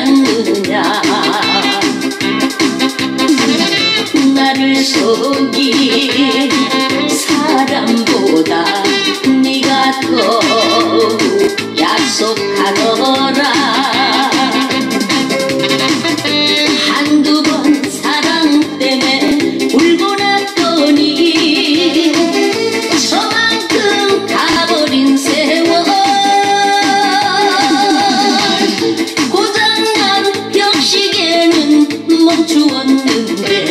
않느냐. 나를 속인 사람보다 멈추었는데.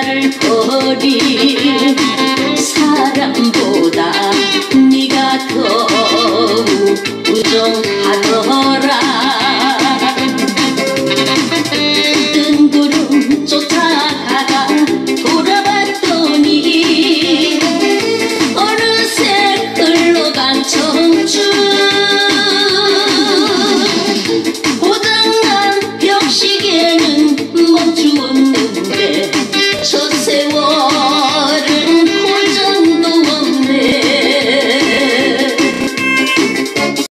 আমার কোডি